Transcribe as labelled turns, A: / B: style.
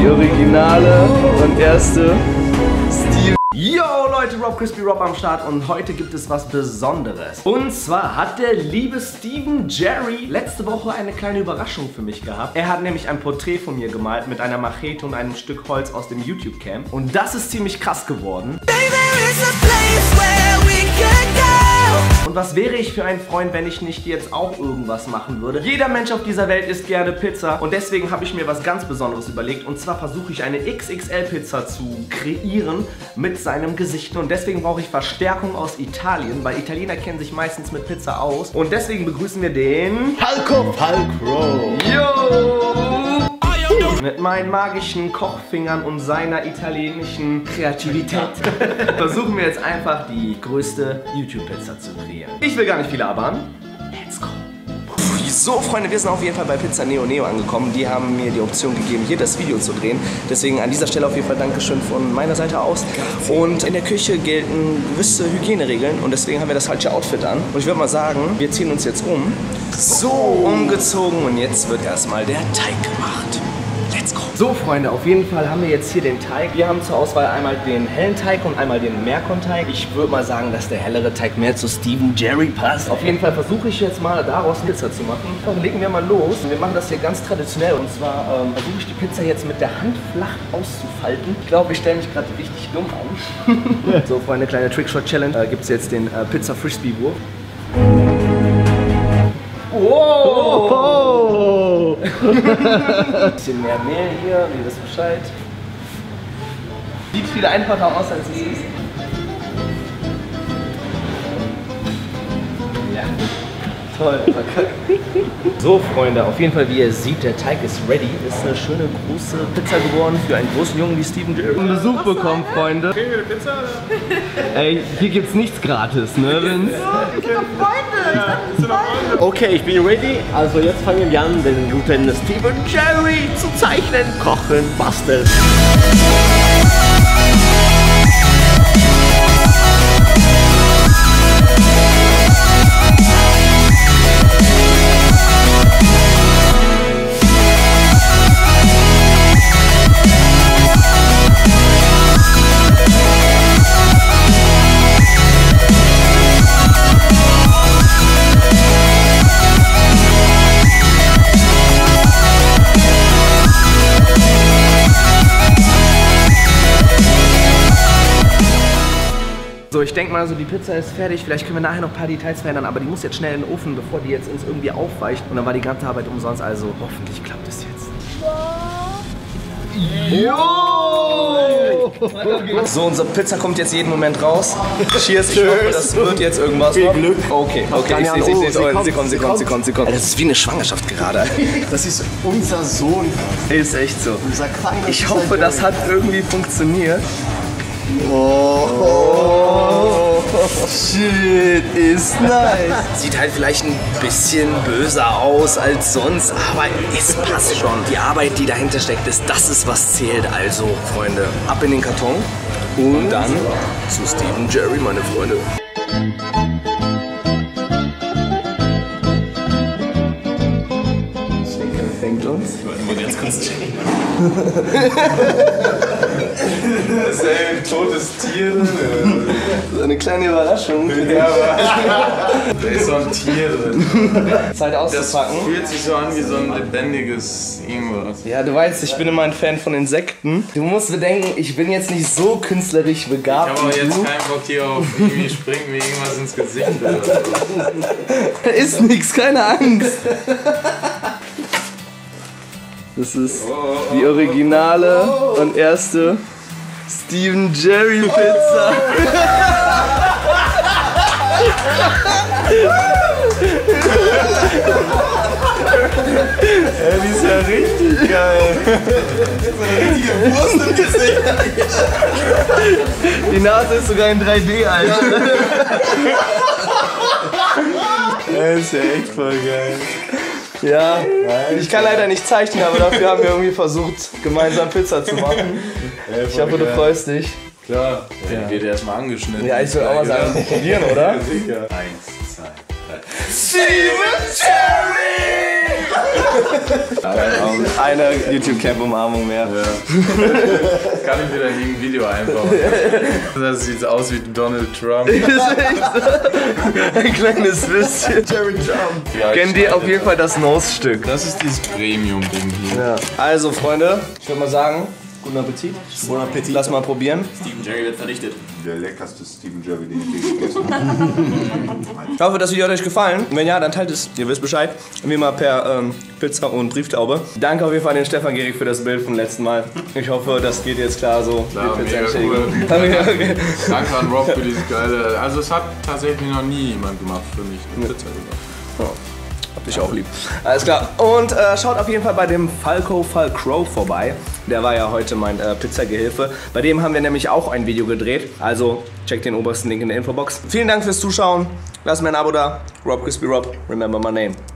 A: Die originale und erste Steve. Yo Leute, Rob Crispy Rob am Start und heute gibt es was Besonderes. Und zwar hat der liebe Steven Jerry letzte Woche eine kleine Überraschung für mich gehabt. Er hat nämlich ein Porträt von mir gemalt mit einer Machete und einem Stück Holz aus dem YouTube Camp. Und das ist ziemlich krass geworden. Und was wäre ich für ein Freund, wenn ich nicht jetzt auch irgendwas machen würde? Jeder Mensch auf dieser Welt isst gerne Pizza und deswegen habe ich mir was ganz Besonderes überlegt und zwar versuche ich eine XXL-Pizza zu kreieren mit seinem Gesicht und deswegen brauche ich Verstärkung aus Italien, weil Italiener kennen sich meistens mit Pizza aus und deswegen begrüßen wir den
B: Falco Falcro.
A: Yo! Mit meinen magischen Kochfingern und seiner italienischen Kreativität versuchen wir jetzt einfach die größte YouTube-Pizza zu kreieren. Ich will gar nicht viel labern. Let's go! So, Freunde, wir sind auf jeden Fall bei Pizza Neo Neo angekommen. Die haben mir die Option gegeben, hier das Video zu drehen. Deswegen an dieser Stelle auf jeden Fall Dankeschön von meiner Seite aus. Und in der Küche gelten gewisse Hygieneregeln und deswegen haben wir das falsche Outfit an. Und ich würde mal sagen, wir ziehen uns jetzt um. So, umgezogen und jetzt wird erstmal der Teig gemacht. So Freunde, auf jeden Fall haben wir jetzt hier den Teig. Wir haben zur Auswahl einmal den hellen Teig und einmal den Merkon-Teig. Ich würde mal sagen, dass der hellere Teig mehr zu Steven Jerry passt. Auf jeden Fall versuche ich jetzt mal daraus Pizza zu machen. Dann legen wir mal los. Wir machen das hier ganz traditionell und zwar ähm, versuche ich die Pizza jetzt mit der Hand flach auszufalten. Ich glaube, ich stelle mich gerade richtig dumm an. so Freunde, kleine Trickshot-Challenge. Äh, Gibt es jetzt den äh, Pizza bisschen mehr Mehl hier, wie wisst Bescheid. Sieht viel einfacher aus, als es ist. Toll, verkackt. So, Freunde, auf jeden Fall, wie ihr seht, der Teig ist ready. Ist eine schöne große Pizza geworden für einen großen Jungen wie Steven Jerry. Einen Besuch bekommen, Freunde.
C: Kriegen wir eine Pizza oder?
A: Ey, hier gibt's nichts gratis, ne, Vince?
B: Okay, ich bin ready. Also jetzt fangen wir an, den guten Steven Jerry zu zeichnen, kochen, basteln.
A: So, ich denke mal, so die Pizza ist fertig. Vielleicht können wir nachher noch ein paar Details verändern, aber die muss jetzt schnell in den Ofen, bevor die jetzt uns irgendwie aufweicht. Und dann war die ganze Arbeit umsonst. Also hoffentlich klappt es jetzt. So, unsere Pizza kommt jetzt jeden Moment raus. Cheers, ich hoffe, das wird jetzt irgendwas.
B: Viel Glück.
A: Okay, okay, ich sehe, ich sehe, oh, sie kommt, sie kommt, sie kommt, sie kommt. Das ist wie eine Schwangerschaft gerade.
B: Das ist unser Sohn.
A: Ist echt so.
B: Unser
A: Ich hoffe, das hat irgendwie funktioniert.
B: Oh. Shit, ist nice.
A: Sieht halt vielleicht ein bisschen böser aus als sonst, aber es passt schon. Die Arbeit, die dahinter steckt, ist, das ist was zählt. Also, Freunde, ab in den Karton und dann zu Steven Jerry, meine Freunde. Schenken fängt uns.
C: Das ist ein totes Tier.
A: So eine kleine Überraschung.
C: Ja, aber da ist so ein Tier drin.
A: Zeit
C: Das
A: auszupacken.
C: fühlt sich so an wie so ein lebendiges irgendwas.
A: Ja, du weißt, ich bin immer ein Fan von Insekten. Du musst bedenken, ich bin jetzt nicht so künstlerisch
C: Ich
A: begabt
C: habe aber
A: wie
C: jetzt keinen Bock hier auf irgendwie springt mir irgendwas ins Gesicht oder so.
A: Ist nix, keine Angst. Das ist die originale und erste Steven Jerry Pizza.
C: Ey, die ist ja richtig geil.
A: Die Nase ist sogar in 3D, Alter.
C: Ey, ist ja echt voll geil.
A: Ja, ich kann leider nicht zeichnen, aber dafür haben wir irgendwie versucht, gemeinsam Pizza zu machen.
C: Ey,
A: Ich hoffe, du freust dich.
C: Klar. Ja. Die wird erstmal angeschnitten.
A: Ja, ich würde auch mal sagen, wir probieren, oder?
C: Ja, sicher. Eins, zwei, drei.
A: Steven Jerry! Eine YouTube-Camp-Umarmung mehr.
C: Kann ich wieder ein Video einbauen. Das sieht aus wie Donald Trump.
A: Ein kleines bisschen. Jerry Trump.
C: Ja,
A: Kennt
C: ich
A: ihr auf jeden Fall das Nose-Stück?
C: Das ist dieses Premium-Ding hier.
A: Ja. Also, Freunde, ich würde mal sagen, guten Appetit.
D: Bon Appetit.
A: Lass mal probieren.
D: Steven Jerry wird vernichtet.
E: Der leckerste Steven Jerry, den ich je gegessen habe.
A: Ich hoffe, das Video hat euch gefallen. Wenn ja, dann teilt es. Ihr wisst Bescheid. Wie immer per ähm, Pizza und Brieftaube. Danke auf jeden Fall an den Stefan Gehrig für das Bild vom letzten Mal. Ich hoffe, das geht jetzt klar so.
C: Klar,
A: Die
C: mega cool.
A: Okay.
C: Danke an Rob für dieses geile. Also, es hat tatsächlich noch nie jemand gemacht für mich. Eine Pizza gemacht.
A: Hab dich auch lieb. Alles klar. Und äh, schaut auf jeden Fall bei dem Falco Falcrow vorbei. Der war ja heute mein äh, Pizzagehilfe. Bei dem haben wir nämlich auch ein Video gedreht. Also checkt den obersten Link in der Infobox. Vielen Dank fürs Zuschauen. Lasst mir ein Abo da. Rob Crispy Rob. Remember my name.